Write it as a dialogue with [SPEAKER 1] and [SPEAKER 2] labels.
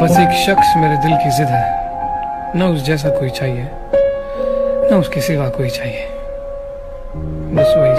[SPEAKER 1] बस एक शख्स मेरे दिल की जिद है। ना उस जैसा कोई चाहिए, ना उसके सिवा कोई चाहिए। बस वही